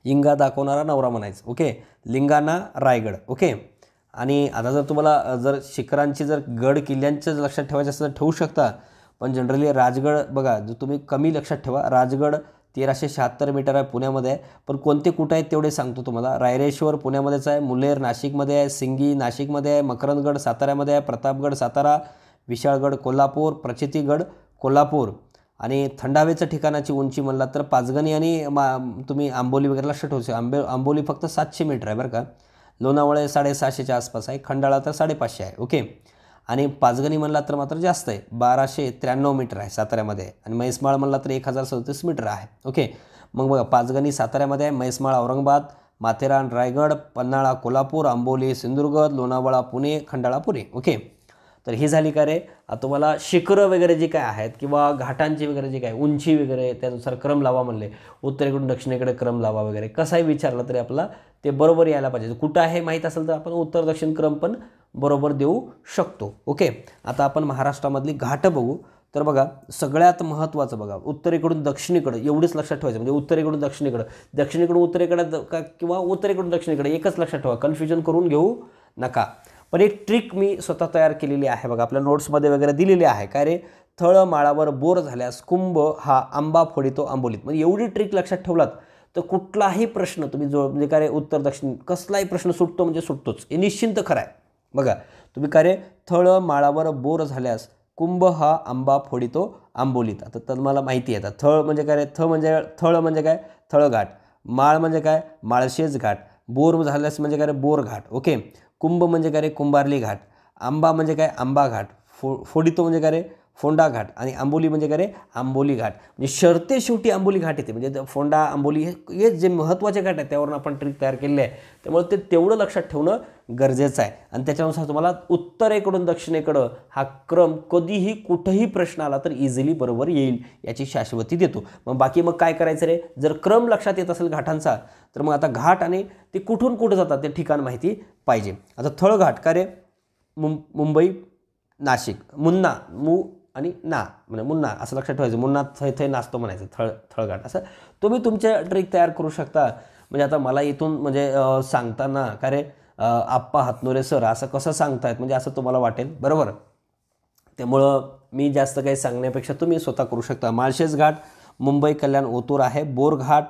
इंगा दाखवणारा नवरा म्हणायचं. ओके? लिंगाणा रायगड. ओके? आणि आता जर तुम्हाला जर शिखरांची जर गड किल्ल्यांचं लक्षात ठेवायचं असेल तर ठेवू शकता. पण जनरली राजगड बघा जो तुम्ही कमी लक्षात ठेवा राजगड तेराशे शहात्तर मीटर आहे पुण्यामध्ये आहे. पण कोणते कुठं आहेत तेवढे सांगतो तुम्हाला. रायरेश्वर पुण्यामध्येच आहे मुलेर नाशिकमध्ये आहे सिंगी नाशिकमध्ये आहे मकरंदगड साताऱ्यामध्ये आहे प्रतापगड सातारा विशाळगड कोल्हापूर प्रचितीगड कोल्हापूर. आणि थंडावेचं ठिकाणाची उंची म्हणलात तर पाचगणी आणि मा तुम्ही आंबोली वगैरे लक्षात ठेवू आंबे आंबोली फक्त सातशे मीटर आहे बरं का. लोणावळे साडेसहाशेच्या आसपास आहे खंडाळा तर साडेपाचशे आहे. ओके आणि पाचगणी म्हणला तर मात्र जास्त आहे. बाराशे त्र्याण्णव मीटर आहे साताऱ्यामध्ये. आणि म्हैसमाळ म्हणला तर एक हजार सदतीस मीटर आहे. ओके? मग बघा पाचगणी साताऱ्यामध्ये आहे. म्हैसमाळ औरंगाबाद माथेरान रायगड पन्हाळा कोल्हापूर आंबोली सिंधुदुर्ग लोणावळा पुणे खंडाळा पुणे ओके? तर ही झाली का रे? तुम्हाला शिखरं वगैरे जे काय आहेत किंवा घाटांची वगैरे जे काय उंची वगैरे त्यानुसार क्रम लावा म्हणले. उत्तरेकडून दक्षिणेकडे क्रम लावा वगैरे. कसाही विचारलं तरी आपला ते बरोबर यायला पाहिजे. कुठं आहे माहीत असेल तर आपण उत्तर दक्षिण क्रम पण बरोबर देऊ शकतो. ओके? आता आपण महाराष्ट्रामधली घाटं बघू. तर बघा सगळ्यात महत्त्वाचं बघा. उत्तरेकडून दक्षिणेकडं एवढीच लक्षात ठेवायचं. म्हणजे उत्तरेकडून दक्षिणेकडं. दक्षिणेकडून उत्तरेकडे का- किंवा उत्तरेकडून दक्षिणेकडे एकच लक्षात ठेवा. कन्फ्युजन करून घेऊ नका. पण एक ट्रिक मी स्वतः तयार केलेली आहे बघा आपल्या नोट्समध्ये वगैरे दिलेली आहे. काय रे? थळ माळावर बोर झाल्यास कुंभ हा आंबा फोडितो आंबोलीत. म्हणजे एवढी ट्रिक लक्षात ठेवलात तर कुठलाही प्रश्न तुम्ही जो म्हणजे काय रे उत्तर दक्षिण कसलाही प्रश्न सुटतो म्हणजे सुटतोच. हे निश्चिंत खरं आहे. बघा तुम्ही काय रे? थळ माळावर बोर झाल्यास कुंभ हा आंबा फोडितो आंबोलीत. आता तर मला माहिती आहे आता थळ म्हणजे काय रे? थ म्हणजे थळ म्हणजे काय? थळघाट. माळ म्हणजे काय? माळशेज घाट बोर झाल्यास म्हणजे काय रे? बोर घाट ओके? कुंभ म्हणजे काय रे? कुंभारली घाट. आंबा म्हणजे काय? आंबा घाट. फो फोडितो म्हणजे काय रे? फोंडा घाट. आणि आंबोली म्हणजे काय रे? आंबोली घाट. म्हणजे शर्ते शेवटी आंबोली घाट येते. म्हणजे फोंडा आंबोली हे हे जे महत्त्वाचे घाट आहेत त्यावरून आपण ट्रिक तयार केलेले आहे. त्यामुळे ते तेवढं लक्षात ठेवणं गरजेचं आहे. आणि त्याच्यानुसार तुम्हाला उत्तरेकडून दक्षिणेकडं हा क्रम कधीही कुठंही प्रश्न आला तर इझिली बरोबर येईल याची शाश्वती देतो. मग बाकी मग काय करायचं रे? जर क्रम लक्षात येत असेल घाटांचा तर मग आता घाट आणि ते कुठून कुठं जातात ते ठिकाण माहिती पाहिजे. आता थळ घाट का रे? मुं मुंबई नाशिक मुन्ना मु आणि ना म्हणजे मुन्ना असं लक्षात ठेवायचं. मुन्ना थय थय नाचतो म्हणायचं थळ थळघाट. असं तुम्ही तुमच्या ट्रिक तयार करू शकता. म्हणजे आता मला इथून म्हणजे सांगताना का रे आप्पा हातनोरे सर असं कसं सांगतायत? म्हणजे असं तुम्हाला वाटेल? बरोबर? त्यामुळं मी जास्त काही सांगण्यापेक्षा तुम्ही स्वतः करू शकता. माळशेज घाट मुंबई कल्याण ओतूर आहे. बोरघाट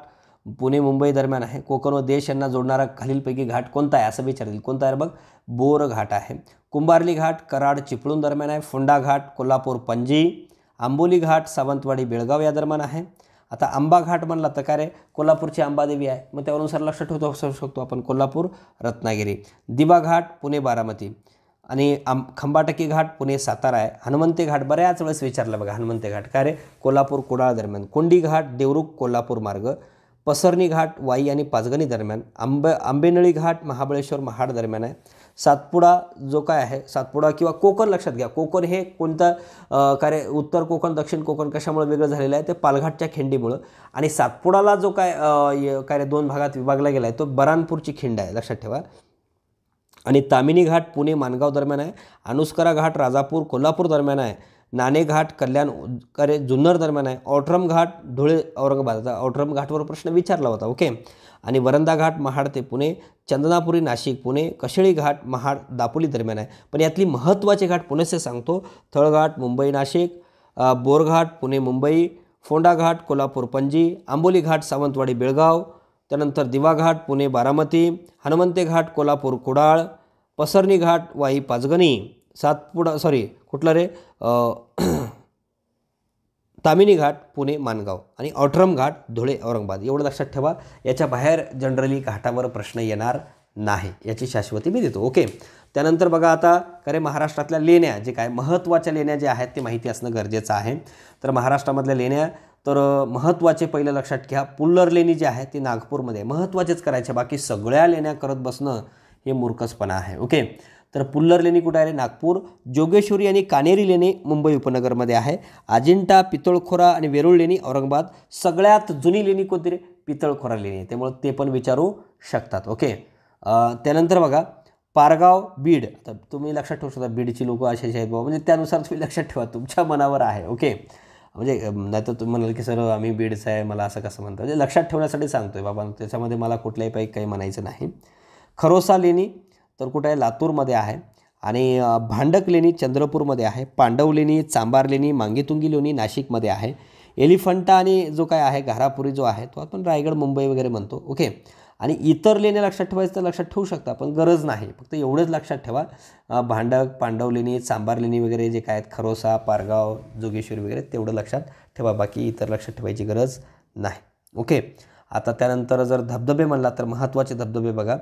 पुणे मुंबई दरम्यान आहे. कोकण व देश यांना जोडणारा खालीलपैकी घाट कोणता आहे? असं विचारतील. कोणता आहे? बघ बोर घाट आहे. कुंभारली घाट कराड चिपळूण दरम्यान आहे. फोंडा घाट कोल्हापूर पणजी. आंबोली घाट सावंतवाडी बेळगाव या दरम्यान आहे. आता आंबा घाट म्हणला तर काय रे? कोल्हापूरची अंबादेवी आहे. मग त्यानुसार लक्षात ठेवतो असू शकतो आपण. कोल्हापूर रत्नागिरी. दिवा घाट पुणे बारामती. आणि आम खंबाटकी घाट पुणे सातारा आहे. हनुमंते घाट बऱ्याच वेळेस विचारलं बघा हनुमंते घाट. काय रे? कोल्हापूर कुडाळ दरम्यान. कोंडी घाट देवरुख कोल्हापूर मार्ग. पसरणी घाट वाई आणि पाचगणी दरम्यान. आंबे आंबेनळी घाट महाबळेश्वर महाड दरम्यान आहे. सातपुडा जो काय आहे सातपुडा किंवा कोकण लक्षात घ्या. कोकण हे कोणतं कार्य काय रे उत्तर कोकण दक्षिण कोकण कशामुळे वेगळं झालेलं आहे? ते पालघाटच्या खिंडीमुळं. आणि सातपुडाला जो काय कार्य काय रे दोन भागात विभागला गेला आहे तो बरानपूरची खिंड आहे लक्षात ठेवा. आणि तामिनी घाट पुणे मानगाव दरम्यान आहे अनुस्करा घाट राजापूर कोल्हापूर दरम्यान आहे नाणे घाट कल्याण करे जुन्नर दरम्यान आहे ऑटरम घाट धुळे औरंगाबाद. आता घाटवर प्रश्न विचारला होता ओके? आणि वरंदा घाट महाड ते पुणे चंदनापुरी नाशिक पुणे कशेळी घाट महाड दापोली दरम्यान आहे. पण यातली महत्त्वाचे घाट पुणेचे सांगतो. थळघाट मुंबई नाशिक बोरघाट पुणे मुंबई फोंडा घाट कोल्हापूर पणजी आंबोली घाट सावंतवाडी बेळगाव त्यानंतर दिवा घाट पुणे बारामती हनुमंते घाट कोल्हापूर कुडाळ पसरणी घाट वाई पाचगणी सातपुडा सॉरी कुठलं रे? तामिनी घाट पुणे मानगाव आणि ऑट्रम घाट धुळे औरंगाबाद एवढं लक्षात ठेवा. याच्या बाहेर जनरली घाटावर प्रश्न येणार नाही. याची शाश्वती मी देतो. ओके त्यानंतर बघा आता खरे महाराष्ट्रातल्या लेण्या जे काय महत्त्वाच्या लेण्या ज्या आहेत ते माहिती असणं गरजेचं आहे. तर महाराष्ट्रामधल्या लेण्या तर महत्त्वाचे पहिलं लक्षात घ्या. पुल्लर लेणी जी आहे ती नागपूरमध्ये. महत्त्वाचेच करायचे. बाकी सगळ्या लेण्या करत बसणं हे मूर्खसपणा आहे. ओके तर पुल्लर लेणी कुठे आहे नागपूर. जोगेश्वरी आणि कानेरी लेणी मुंबई उपनगरमध्ये आहे. अजिंठा पितळखोरा आणि वेरूळ लेणी औरंगाबाद. सगळ्यात जुनी लेणी कोणती रे? पितळखोरा लेणी. आहे त्यामुळे ते पण विचारू शकतात. ओके. त्यानंतर बघा पारगाव बीड. आता तुम्ही लक्षात ठेवू शकता बीडची लोकं असे आहेत बाबा. म्हणजे त्यानुसार तुम्ही लक्षात ठेवा तुमच्या मनावर आहे. ओके. म्हणजे नाही तर तुम्ही म्हणाल की सर आम्ही बीडचं आहे. मला असं कसं म्हणतो म्हणजे लक्षात ठेवण्यासाठी सांगतो आहे बाबा. त्याच्यामध्ये मला कुठल्याही पैकी काही म्हणायचं नाही. खरोसा लेणी तर कुठं आहे? लातूरमध्ये आहे. आणि भांडक लेणी चंद्रपूरमध्ये आहे. पांडव लेणी चांबार लेणी मांगीतुंगी लेणी नाशिकमध्ये आहे. एलिफंटा आणि जो काय आहे घारापुरी जो आहे तो आपण रायगड मुंबई वगैरे म्हणतो. ओके? आणि इतर लेण्या लक्षात ठेवायचं तर लक्षात ठेवू शकता पण गरज नाही. फक्त एवढंच लक्षात ठेवा. भांडक पांडव लेणी चांबार लेणी वगैरे जे काय आहेत खरोसा पारगाव जोगेश्वरी वगैरे तेवढं लक्षात ठेवा. बाकी इतर लक्षात ठेवायची गरज नाही. ओके? आता त्यानंतर जर धबधबे म्हणला तर महत्त्वाचे धबधबे बघा.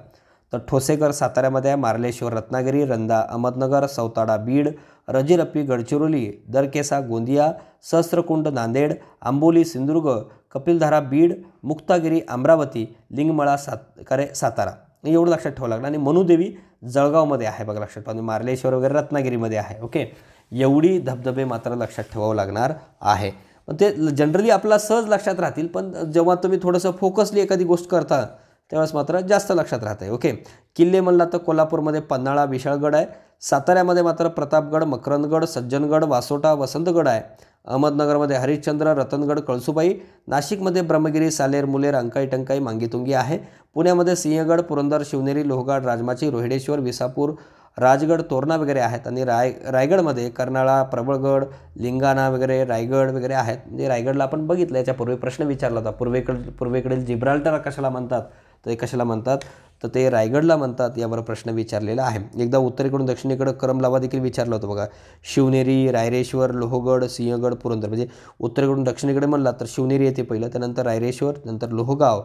तर ठोसेकर साताऱ्यामध्ये आहे मार्लेश्वर रत्नागिरी रंदा अहमदनगर सौताडा बीड रजिरप्पी गडचिरोली दरकेसा गोंदिया सहस्त्रकुंड नांदेड आंबोली सिंधुदुर्ग कपिलधारा बीड मुक्तागिरी अमरावती लिंगमळा सात करे सातारा. एवढं लक्षात ठेवावं लागणार आणि मनुदेवी जळगावमध्ये आहे बघा लक्षात ठेवा. आणि मार्लेश्वर वगैरे रत्नागिरीमध्ये आहे. ओके? एवढी धबधबे मात्र लक्षात ठेवावं लागणार आहे. पण ते जनरली आपला सहज लक्षात राहतील. पण जेव्हा तुम्ही थोडंसं फोकसली एखादी गोष्ट करता त्यावेळेस मात्र जास्त लक्षात राहत आहे ओके. किल्ले म्हणला तर कोल्हापूरमध्ये पन्हाळा विशाळगड आहे. साताऱ्यामध्ये मात्र प्रतापगड मकरंदगड सज्जनगड वासोटा वसंतगड आहे. अहमदनगरमध्ये हरिश्चंद्र रतनगड कळसुबाई. नाशिकमध्ये ब्रह्मगिरी सालेर मुलेर अंकाई टंकाई मांगीतुंगी आहे. पुण्यामध्ये सिंहगड पुरंदर शिवनेरी लोहगड राजमाची रोहिडेश्वर विसापूर राजगड तोरणा वगैरे आहेत आणि राय रायगडमध्ये कर्नाळा प्रबळगड लिंगाणा वगैरे रायगड वगैरे आहेत. म्हणजे रायगडला आपण बघितलं. याच्या पूर्वी प्रश्न विचारला होता. पूर्वेकडे पूर्वेकडील जिब्राल्टर कशाला म्हणतात? तर कशाला म्हणतात? तर ते रायगडला म्हणतात यावर प्रश्न विचारलेला आहे. एकदा उत्तरेकडून दक्षिणेकडं करमलावा देखील विचारलं होतं बघा. शिवनेरी रायरेश्वर लोहगड सिंहगड पुरंदर. म्हणजे उत्तरेकडून दक्षिणेकडे म्हणला तर शिवनेरी येते पहिलं त्यानंतर रायरेश्वर नंतर लोहगाव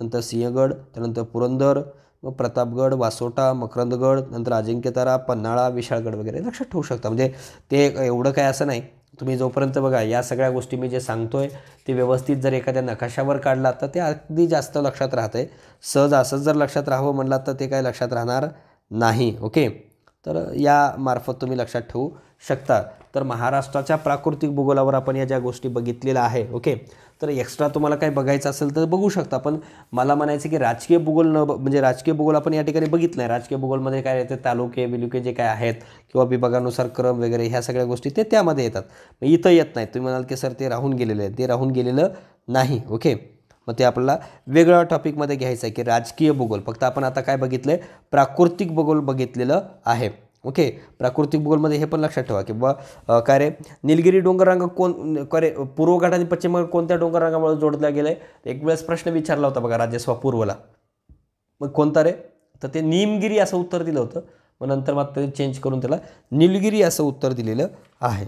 नंतर सिंहगड त्यानंतर पुरंदर मग प्रतापगड वासोटा मकरंदगड नंतर अजिंक्यतारा पन्हाळा विशाळगड वगैरे. लक्षात ठेवू शकता. म्हणजे ते एवढं काय असं नाही. तुम्ही जोपर्यंत बघा या सगळ्या गोष्टी मी जे सांगतो आहे ते व्यवस्थित जर एखाद्या नकाशावर काढला तर ते अगदी जास्त लक्षात राहते सहज असंच जर लक्षात राहावं म्हणलात तर ते काय लक्षात राहणार नाही ओके? तर या मार्फत तुम्ही लक्षात ठेवू शकता. तर महाराष्ट्राच्या प्राकृतिक भूगोलावर आपण या ज्या गोष्टी बघितलेल्या आहे ओके? तर एक्स्ट्रा तुम्हाला काही बघायचं असेल तर बघू शकता. पण मला म्हणायचं की राजकीय भूगोल न म्हणजे राजकीय भूगोल आपण या ठिकाणी बघितलं नाही. राजकीय भूगोलमध्ये काय येते? तालुके बिलुके जे काय आहेत किंवा विभागानुसार क्रम वगैरे ह्या सगळ्या गोष्टी ते त्यामध्ये येतात. मग इथं येत नाही तुम्ही म्हणाल की सर ते राहून गेलेलं आहे ते राहून गेलेलं नाही. ओके? मग ते आपल्याला वेगळ्या टॉपिकमध्ये घ्यायचं आहे की राजकीय भूगोल. फक्त आपण आता काय बघितलं आहे प्राकृतिक भूगोल बघितलेलं आहे. ओके? प्राकृतिक भूगोलमध्ये हे पण लक्षात ठेवा की बाबा काय रे? निलगिरी डोंगररांग कोण करे पूर्व घाट आणि पश्चिम घाट कोणत्या डोंगररांगामुळे जोडला गेलं आहे एक वेळेस प्रश्न विचारला होता बघा राजस्वा पूर्वला. मग कोणता रे? तर ते निमगिरी असं उत्तर दिलं होतं. मग नंतर मात्र ते चेंज करून त्याला निलगिरी असं उत्तर दिलेलं आहे.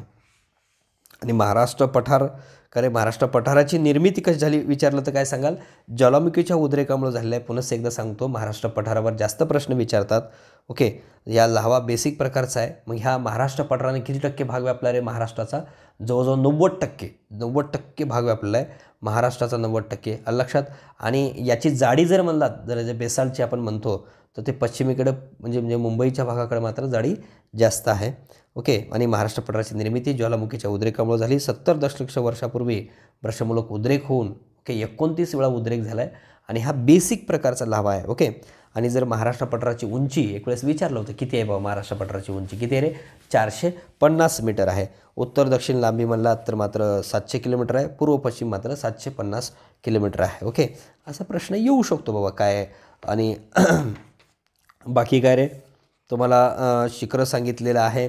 आणि महाराष्ट्र पठार खरे महाराष्ट्र पठाराची निर्मिती कशी झाली विचारलं तर काय सांगाल? ज्वालामुखीच्या उद्रेकामुळे झालेलं आहे. पुन्हा एकदा सांगतो महाराष्ट्र पठारावर जास्त प्रश्न विचारतात. ओके या लावा बेसिक प्रकारचा आहे. मग ह्या महाराष्ट्र पठाराने किती टक्के भाग व्यापला आहे महाराष्ट्राचा? जवळजवळ नव्वद टक्के नव्वद टक्के भाग व्यापलेला आहे महाराष्ट्राचा नव्वद टक्के. लक्षात? आणि याची जाडी जर म्हणलात जर जे बेसालची आपण म्हणतो तर ते पश्चिमेकडं म्हणजे म्हणजे मुंबईच्या भागाकडे मात्र जाडी जास्त आहे. ओके? आणि महाराष्ट्र पठाराची निर्मिती ज्वालामुखीच्या उद्रेकामुळे झाली. सत्तर दशलक्ष वर्षापूर्वी भ्रष्टमूलक उद्रेक होऊन ओके एकोणतीस वेळा उद्रेक झाला आहे आणि हा बेसिक प्रकारचा लाभा आहे ओके? आणि जर महाराष्ट्र पठाराची उंची एक वेळेस विचारलं होतं किती आहे बाबा महाराष्ट्र पठाराची उंची? किती आहे रे? चारशे पन्नास मीटर आहे. उत्तर दक्षिण लांबी म्हणला तर मात्र सातशे किलोमीटर आहे. पूर्व पश्चिम मात्र सातशे पन्नास किलोमीटर आहे ओके? असा प्रश्न येऊ शकतो बाबा काय आणि बाकी काय रे? तुम्हाला शिखरं सांगितलेलं आहे.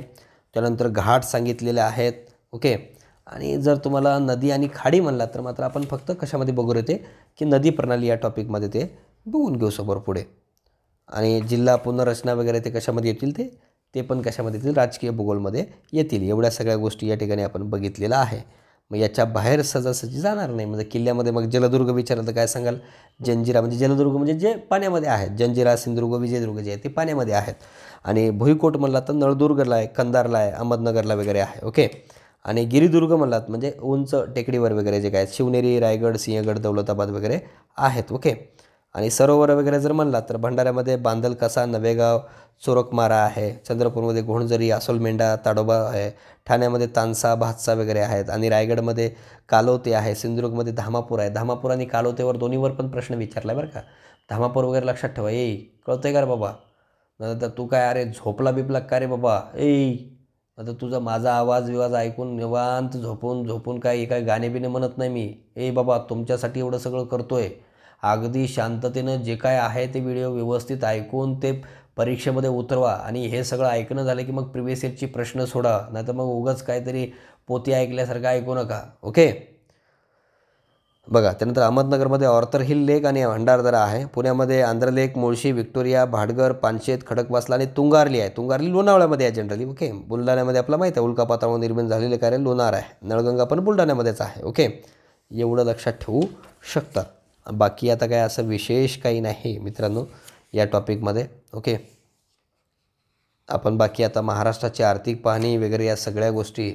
त्यानंतर घाट सांगितलेले आहेत ओके? आणि जर तुम्हाला नदी आणि खाडी म्हणला तर मात्र आपण फक्त कशामध्ये बघू येते? की नदी प्रणाली या टॉपिकमध्ये ते बघून घेऊ समोर पुढे. आणि जिल्हा पुनर्रचना वगैरे ते कशामध्ये येतील ते? ते पण कशामध्ये येतील? राजकीय भूगोलमध्ये येतील. एवढ्या सगळ्या गोष्टी या ठिकाणी आपण बघितलेलं आहे. मग याच्या बाहेर सजासजी जाणार नाही. म्हणजे किल्ल्यामध्ये मग जलदुर्ग विचारलं तर काय सांगाल? जंजिरा म्हणजे जलदुर्ग म्हणजे जे पाण्यामध्ये आहेत. जंजिरा सिंधुदुर्ग विजयदुर्ग जे आहे ते पाण्यामध्ये आहेत. आणि भुईकोट म्हणला तर नळदुर्गला आहे कंदारला आहे अहमदनगरला वगैरे आहे. ओके? आणि गिरिदुर्ग म्हणलात म्हणजे उंच टेकडीवर वगैरे जे काय शिवनेरी रायगड सिंहगड दौलताबाद वगैरे आहेत. ओके? आणि सरोवर वगैरे जर म्हणला तर भंडाऱ्यामध्ये बांधल कसा नवेगाव चोरकमारा आहे चंद्रपूरमध्ये घोणझरी आसोलमेंढा ताडोबा आहे ठाण्यामध्ये तानसा भातसा वगैरे आहेत आणि रायगडमध्ये कालोते आहे सिंधुदुर्गमध्ये धामापूर आहे. धामापूर आणि कालोतेवर दोन्हीवर पण प्रश्न विचारला बरं का. धामापूर वगैरे लक्षात ठेवा. येई कळतंय का रे बाबा? नंतर तू काय अरे झोपला बिपला का रे बाबा? एई आता तुझा माझा आवाज विवाज ऐकून निवांत झोपून झोपून काय काय गाणे बिणे म्हणत नाही मी? ए बाबा तुमच्यासाठी एवढं सगळं करतो आहे अगदी शांततेनं जे काय आहे ते व्हिडिओ व्यवस्थित ऐकून ते परीक्षेमध्ये उतरवा. आणि हे सगळं ऐकणं झालं की मग प्रिव्हियस इयरची प्रश्न सोडा. नाही तर मग उगाच काहीतरी पोती ऐकल्यासारखं ऐकू नका. ओके बघा त्यानंतर अहमदनगरमध्ये ऑर्थर हिल लेक आणि भंडारदरा आहे. पुण्यामध्ये आंध्र लेक मुळशी विक्टोरिया भाडगर पानशेत खडकवासला आणि तुंगारली आहे. तुंगारली लोणावळ्यामध्ये आहे जनरली ओके बुलढाण्यामध्ये आपला माहीत आहे. उल्कापातावर निर्माण झालेले कार्य लोणार आहे. नळगंगा पण बुलढाण्यामध्येच आहे. ओके एवढं लक्षात ठेवू शकता. बाकी आता काय असं विशेष काही नाही मित्रांनो या टॉपिकमध्ये ओके? आपण बाकी आता महाराष्ट्राची आर्थिक पाहणी वगैरे या सगळ्या गोष्टी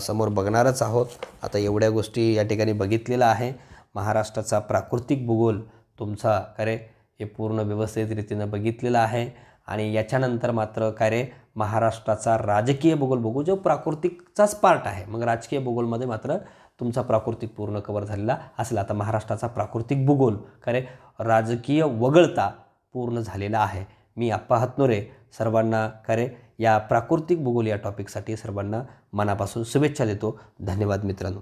समोर बघणारच आहोत. आता एवढ्या गोष्टी या ठिकाणी बघितलेलं आहे. महाराष्ट्राचा प्राकृतिक भूगोल तुमचा अरे हे पूर्ण व्यवस्थित रीतीनं बघितलेलं आहे. आणि याच्यानंतर मात्र काय रे महाराष्ट्राचा राजकीय भूगोल बघू जो प्राकृतिकचाच पार्ट आहे. मग राजकीय भूगोलमध्ये मात्र तुमचा प्राकृतिक पूर्ण कवर झालेला असेल. आता महाराष्ट्राचा प्राकृतिक भूगोल खरे राजकीय वगळता पूर्ण झालेला आहे. मी आप्पा हातनोरे सर्वांना खरे या प्राकृतिक भूगोल या टॉपिकसाठी सर्वांना मनापासून शुभेच्छा देतो. धन्यवाद मित्रांनो.